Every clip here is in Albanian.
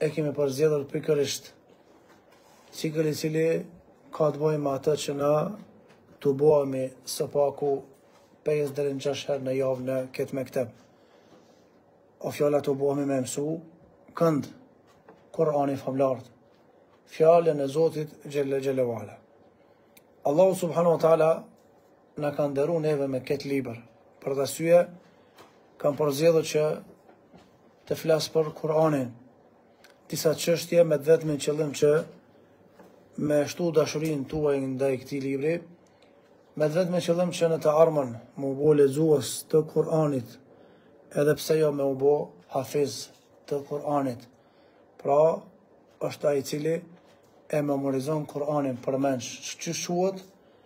E kemi përzgjedhur pikërisht ciklin i cili ka të bëjë me atë që na tubohemi së paku 5 deri në 6 herë në javë në ket mekteb. Osht fjala tubohemi me mësu këndu Kur'anin famëlartë. Fjalën e Zotit Xhelle Xhelaluhu. Allahu subhanahu wa taala na ka nderuar neve me këtë libër. Për at arsye kam përzgjedhur që të flas për Kur'anin, disa çështje me të vetmin qëllim që me shtu dashurinë tuaj ndaj këtij libri, me të vetmin qëllim që në të ardhmen me u bo lexues të Kur'anit, edhe pse jo, me u bo hafiz të Kur'anit. Pra, është ai i cili e memorizon Kur'anin përmendsh, siç quhet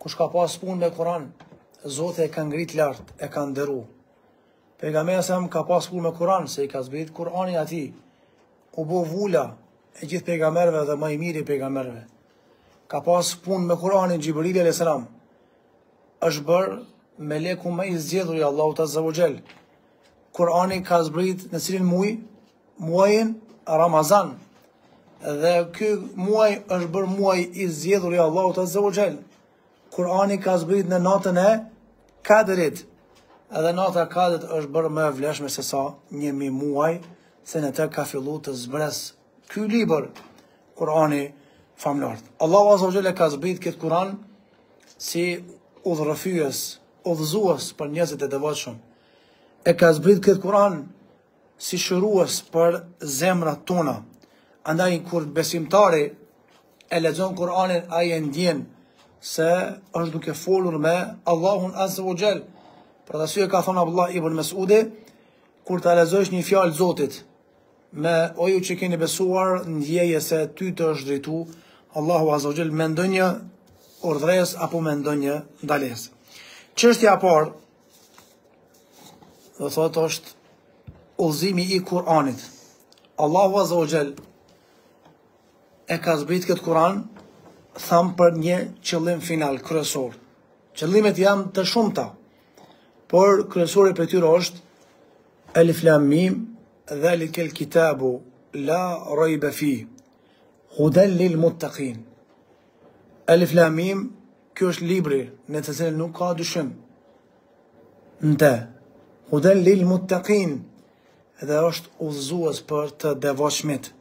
Kush ka pas punë me Kur'an, Zoti e ka ngrit lart, e ka nderu. Pejgamberi a.s. ka pas punë me Kur'an, se i ka zbrit Kur'ani atij. U bo vula e gjithë pejgamberëve dhe ma i miri i pejgamberëve. Ka pas punë me Kur'anin Xhibril alayhis salam. Është bërë meleku ma i zgjedhur i Allahut azza wa jall. Kur'ani ka zbrit në cilin muaj? muajin Ramazan. Dhe ky muaj është bërë muaj i zgjedhur i Allahut Azza wa Jall. Kurani ka zbrit në natën e Kadrit. Edhe nata e Kadrit është bërë më e vlefshme se sa 1000 muaj, se në të ka filluar të zbres ky libër Kurani famëlartë. Allahu Azza wa Jall e ka zbrit këtë Kur'an si udhërrëfyes, udhëzues për njerëzit e devotshëm. E ka zbrit këtë Kur'an si shërues për zemrat tona. Andaj kur besimtari e lexon Kur'anin, ai e ndjen se është duke folur me Allahun Azza wa Jall. Për atë arsye ka thënë Abdullah ibn Mas'udi, kur ta lexosh një fjalë të Zotit me o ju që keni besuar, ndjeje se ty të është drejtu Allahu Azza wa Jall me ndonjë urdhëresë apo me ndonjë ndalesë. Çështja e parë Do thotë është udhëzimi i Kur'anit. Allahu Azza wa Jall e ka zbrit këtë Kur'an tham për një qëllim final kryesor. Qëllimet janë të shumta, por kryesori prej tyre është Alif Lam Mim, dhalika al-kitabu la rayba fi. Hudan lil muttaqin. Elif lam mim, ky është libri në të cilin nuk ka dyshim në të, huden lil muttaqin, dhe është udhëzues për të devotshmit.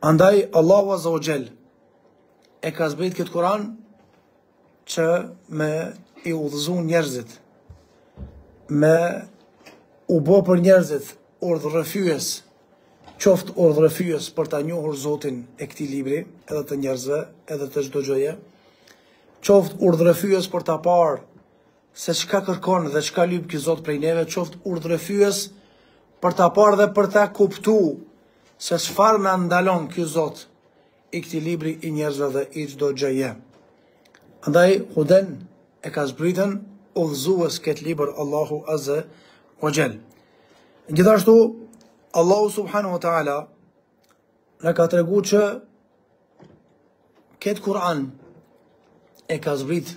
Andaj Allahu Azza wa Jall e ka zbrit këtë Kur'an që me i udhëzu njerëzit, me u bo për njerëzit udhërrëfyes, Qoftë udhërrëfyes për ta njohur Zotin e këtij libri, edhe të njerëzve, edhe të çdo gjëje, qoftë udhërrëfyes për ta parë se çka kërkon dhe çka lyp ky Zot prej neve, qoftë udhërrëfyes për ta parë dhe për ta kuptuar se çfarë na ndalon ky Zot i këtij libri i njerëzve dhe i çdo gjëje. Andaj Huden e ka zbrit, udhëzues këtë libër Allahu Azze ve Xhel. Gjithashtu, Allahu Subhanu wa Ta'ala na ka tregu që këtë Kur'an e ka zbrit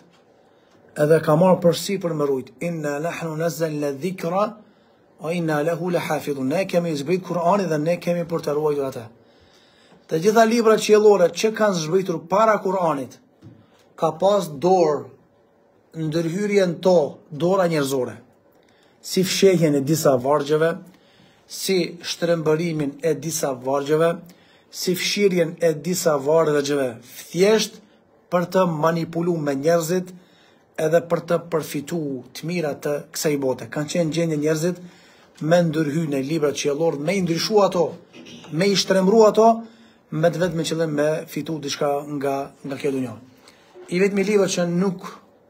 edhe ka marrë për sipër me e rujt inna nahnu nazzalna dhikra wa inna lahu lahafidhun ne kemi zbrit Kur'anin dhe ne kemi për ta ruajtur atë të gjitha librat qiellore që kanë zbritur para Kur'anit ka pas dorë ndërhyrje në to dora njerëzore si fshehjen e disa vargjeve, si shtrembërimin e disa vargjeve, si fshirjen e disa vargjeve, thjesht për të manipulu me njerëzit edhe për të përfitu të mira të kësaj bote. Kanë qenë në gjendje njerëzit me ndërhy në librat qiellorë, me i ndryshu ato, me i shtrembru ato, me të vetmin qëllim me fitu diçka nga, nga kjo dunja. I vetmi libër që nuk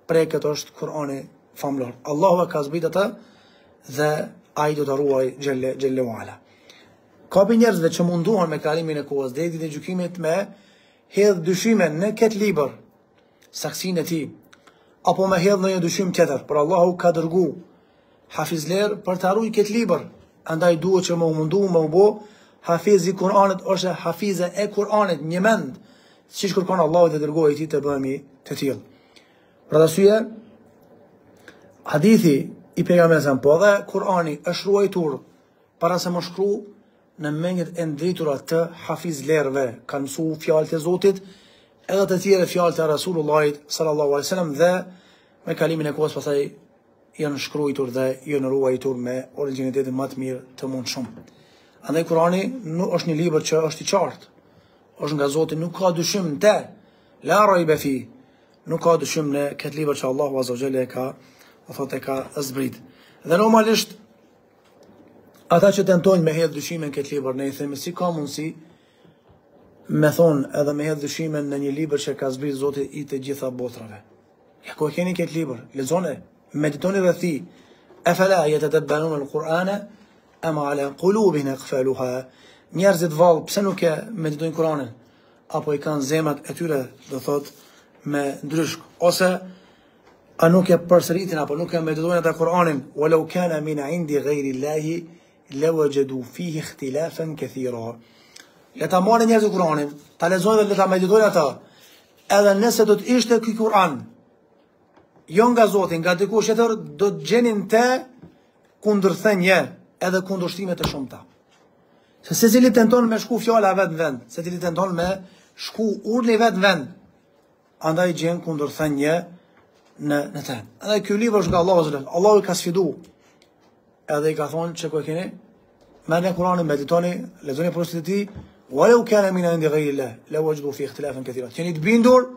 preket është Kurani famëlartë. Allahu e ka zbrit atë dhe ai do ta ruajë xhelle ve ala. Ka prej njerëzve që mundohen me kalimin e kohës deri ditën e gjykimit me hedh dyshime në këtë libër, saktësinë e tij apo me hedh ndonjë dyshim tjetër, por Allahu ka dërgu Hafizler për ta rujt këtë libër. Andaj duhet që me u mundu me u bo Hafiz i Kur'anit ose Hafize e Kur'anit njëmend siç kërkon Allahu dhe i dërguari i tij të bëhemi të tillë. Për arsye hadithi i pejgamberit s.a.s. po edhe Kur'ani është ruajtur para se me u shkru në mendjet e ndritura të Hafizlerëve, kanë mësu fjalët e Zotit, edhe të tjerë fjalët e Rasulullahit sallallahu alaihi wasallam dhe me kalimin e kohës pasaj janë shkruajtur dhe janë ruajtur me origjinalitetin më të mirë të mundshëm. Andaj Kurani nuk është një libër që është i qartë. Është nga Zoti, nuk ka dyshim në të. La raiba fi. Nuk ka dyshim në këtë libër që Allahu Azze ve Xhel-le e ka, do thotë e ka zbrit. Dhe normalisht ata që tentojnë me hedh dyshime në këtë libër, ne i themi si ka mundësi Me thanë edhe me hedh dyshime në një libër që ka zbrit Zoti i të gjitha botërave. Ja ku e keni këtë libër. Lexoni, meditoni rreth tij. Afala yatadabbarun al-Qur'ana am ala qulubin aqfaluha? Njerëzit vallë pse nuk e meditojnë Kur'anin? Apo i kanë zemrat e tyre, do thot, me ndryshk ose a nuk e përsëritin apo nuk e meditojnë ata Kur'anin, walau kana min indi ghayri Allahi Lawajadu fihi ikhtilafan kathira. Le ta marrin njerëzit Kur'anin, ta lexojnë dhe ta meditojnë atë. Edhe nëse do të ishte ky Kur'an jo nga Zoti, nga dikush tjetër, do të gjenin te kundërthënie edhe kundërshtime të shumta. Se secili tenton me shku fjala vetë në vend, secili tenton me shku urdhni vetë në vend, Andaj gjen kundërthënie në në të. Andaj ky libër është nga Allahu xhallahu. Allahu ka sfidu. Edhe i ka thonë çka po e keni? Merrni Kur'anin, meditoni, lexoni porositë e tij. Wa law kana min indi ghayri Allah, la wajdu fi ikhtilafan katira. Jeni të bindur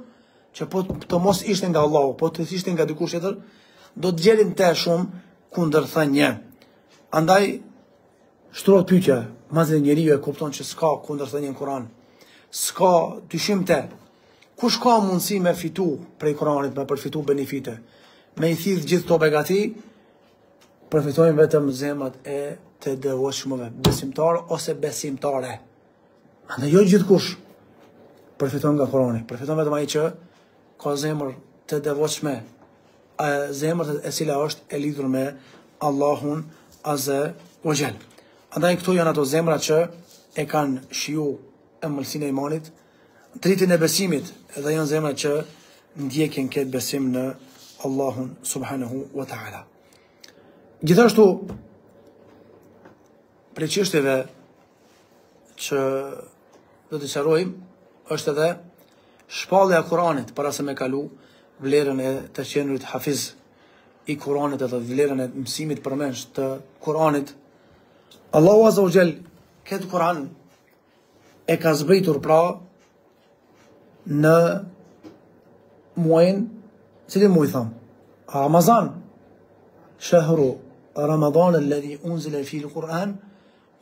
që po të mos ishte nga Allahu, po të ishte nga dikush tjetër, do të gjenin te shumë kundërthënie. Andaj, shtrohet pyetja, masi njeriu e kupton që s'ka kundërthënie në Kur'an, s'ka dyshim te, Kush ka mundësi me fitu prej Kur'anit, me përfitu benefite, me i thith gjithë këto begati, përfitojnë vetëm zemrat e të devotshmëve, besimtarë ose besimtare. Andaj jo gjithkush përfiton nga Kur'ani, përfiton vetëm ai që ka zemër të devotshme, zemër e cila është e lidhur me Allahun Azza wa Jall. Andaj këto janë ato zemra që e kanë shiju ëmbëlsinë e imanit, Dritën e besimit dhe janë zemra që ndjekin këtë besim në Allahun subhanahu wa taala. Gjithashtu prej çështjeve që do të sqarojmë është edhe shpallja e Kuranit para se me kalu vlerën e të qenurit hafiz i Kuranit dhe vlerën e mësimit përmendsh të Kuranit. Allahu Azza wa Jall këtë Kuran E ka zbritur pra në muajin, cilin muaj thamë? Ramazan. Shëhru Ramazan e ledhi unzile fihil Kur'an,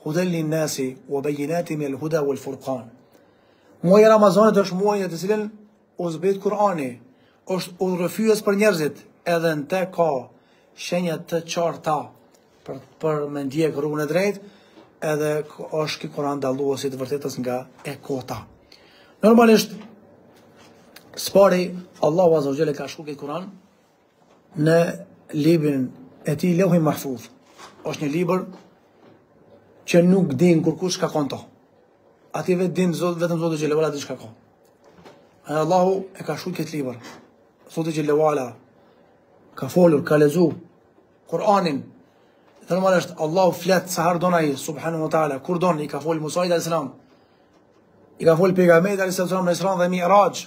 huden linnasi, ue bejinatin minel huda uel furkan. Muaji i Ramazanit është muaj në të cilin U zbrit Kurani është udhërrëfyes për njerëzit edhe në te ka shenja të qarta për për me ndjek rrugën e drejtë edhe është ky Kur'an dallues i të vërtetës nga e kota normalisht s'pari Allahu azza wa jalla ka shkru këtë Kur'an në librin e tij Lauhi Mahfuz. Është një libër që nuk din kurkush çka ka n'to. Aty vetë din zot, vetëm Zoti xhelle ve ala di çka ka n'to. E Allahu e ka shkruar këtë libër. Zoti xhelle ve ala ka folur, ka lexu Kur'anin. Dhe normalisht Allahu flet sa herë don ai subhanahu wa taala, kur don i ka fol Musait alayhis salam. I ka fol pejgamberit alayhis salam në Isra dhe Mi'raj.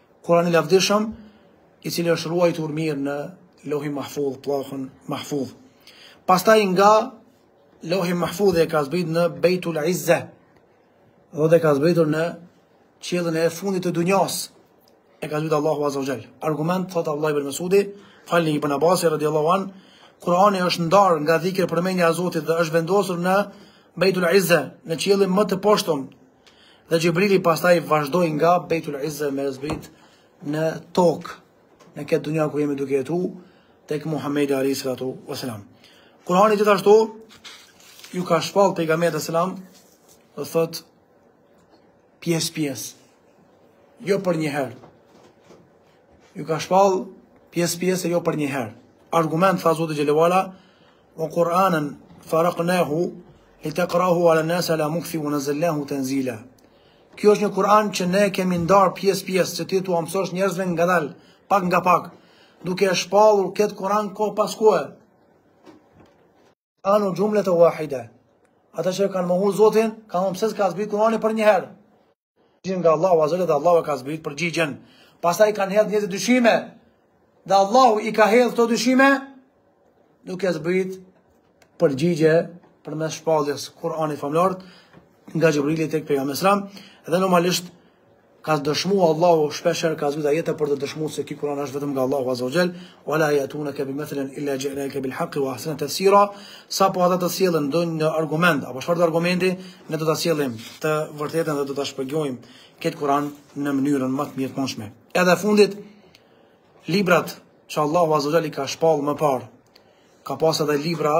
Kur'an i lavdishëm, i cili është ruajtur mirë në Leuhi Mahfudh, pllakën Mahfudh. Pastaj nga Leuhi Mahfudh e ka zbrit në Bejtul Izze, dhe dhe ka zbritur në qiellin e fundit të dunjas, e ka zbrit Allahu Azze ue Xhel. Argument, thot Abdullah ibn Mesudi, falni ibn Abasi, radiAllahu anhu, Kurani është ndarë nga dhikri, përmendja e Zotit dhe është vendosur në Bejtul Izze, në qiellin më të poshtëm, Dhe Xhibrili pastaj vazhdoi nga Bejtul Izze me e zbrit në tokë, në këtë dunja ku jemi duke jetu, tek Muhammedi alejhi salatu ve selam. Kurani gjithashtu iu ka shpallë pejgamberit alejhi selam dhe thot pjesë pjesë, jo për një herë. Iu ka shpallë pjesë pjesë e jo për një herë. Argument, tha Zoti Xhele ve ala, Ue Kur'anen feraknahu li tekraehu ala nasi ala mukthin ue nezzelnahu tenzila. Kjo është një Kur'an që ne kemi ndarë pjesë pjesë, që ti t'ua mësosh njerëzve ngadalë, pak nga pak, duke e shpallur këtë Kur'an kohë pas kohe. Anu xhumleten uahide. Ata që kanë mohu Zotin, kanë thënë pse s'ka zbrit Kur'ani për njëherë. përgjigjen nga Allahu Azza dhe Allahu e ka zbrit përgjigjen. Pastaj kanë hedhë njerëzit dyshime. Dhe Allahu i ka hedhë këto dyshime duke zbrit përgjigje përmes shpalljes Kur'anit famëlartë nga Xhibrili tek pejgamberi sallam dhe normalisht ka dëshmu Allahu shpeshherë ka zbritur ajete për të dëshmu se ky Kur'an është vetëm nga Allahu Azza wa Wala yatunaka bi mathalin illa ji'naka bil haqq wa ahsana tafsira. Sapo ata të sjellin ndonjë argument apo çfarë argumenti, ne do ta sjellim të vërtetën dhe do ta shpjegojmë këtë Kur'an në mënyrën më të mirë të mundshme. Edhe në fund librat që Allahu azza jal i ka shpall më parë. Ka pas edhe libra,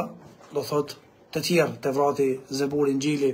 do thot të tjerë, Tevrati, Zeburi, Inxhili,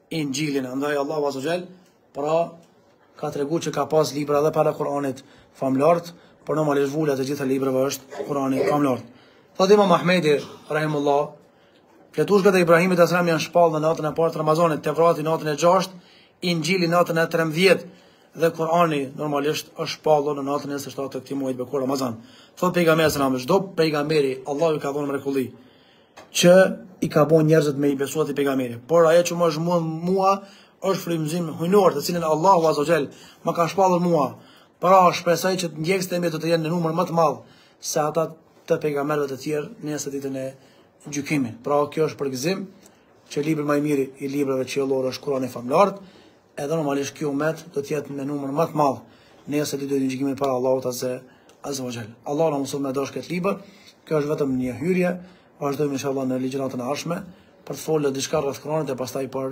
Inxhilin, andaj Allahu Azza Jall, pra ka treguar që ka pas libra edhe para Kur'anit famëlartë, por normalisht vula e të gjitha librave është Kur'ani famëlartë. Thotë Imam Ahmedi rahimehullah, Fletushkat e Ibrahimit alejhi selam janë shpallë në natën e parë të Ramazanit, Tevrati natën e 6, Inxhili natën e 13 dhe Kur'ani normalisht është shpallur në natën e 7 të këtij muaji të bekuar Ramazan. Thotë pejgamberi sallallahu alajhi wasallam, çdo pejgamberi Allahu i ka dhënë mrekulli. që i ka bën njerëzit me i besu atij pejgamberi. Por ajo që më është mua, mua është frymëzim hyjnor, të cilin Allahu Azza Jall më ka shpallur mua. Pra, shpresoj që ndjekësit e mi do të jenë në numër më të madh se ata të pejgamberëve të tjerë nesër ditën e gjykimit. Pra, kjo është përgëzim që libri më i miri i librave qiellorë është Kurani famëlartë. Edhe normalisht kjo umet do të jetë me numër më të madh në Ditën e Gjykimit para Allahut azza wa jall. Allahu na mësoftë me dash këtë libër. Kjo është vetëm një hyrje. Vazhdojmë inshallah në ligjëratën e ardhshme për të folur diçka rreth Kur'anit e pastaj për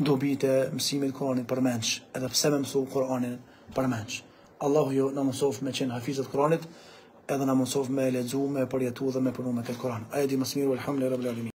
dobitë e mësimit Kur'anit përmendsh, edhe pse me mësu Kur'anin përmendsh. Allahu na mësoftë me qenë hafizë të Kur'anit, edhe na mësoftë me lexu, me përjetu dhe me punu me këtë Kur'an. Ai e di më së miri, alhamdulillah, rabbil alamin.